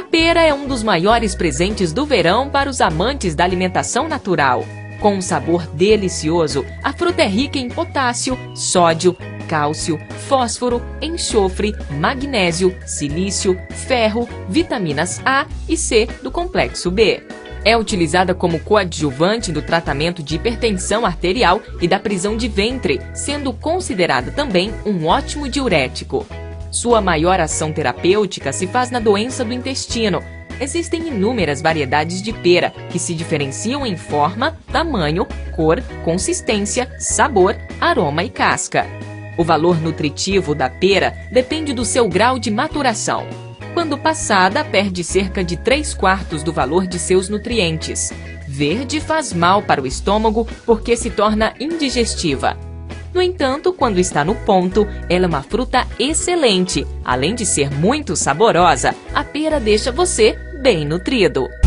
pera é um dos maiores presentes do verão para os amantes da alimentação natural. Com um sabor delicioso, a fruta é rica em potássio, sódio, cálcio, fósforo, enxofre, magnésio, silício, ferro, vitaminas A e C do complexo B. É utilizada como coadjuvante do tratamento de hipertensão arterial e da prisão de ventre, sendo considerada também um ótimo diurético. Sua maior ação terapêutica se faz na doença do intestino. Existem inúmeras variedades de pera que se diferenciam em forma, tamanho, cor, consistência, sabor, aroma e casca. O valor nutritivo da pera depende do seu grau de maturação. Quando passada, perde cerca de 3 quartos do valor de seus nutrientes. Verde faz mal para o estômago porque se torna indigestiva. No entanto, quando está no ponto, ela é uma fruta excelente. Além de ser muito saborosa, a pera deixa você bem nutrido.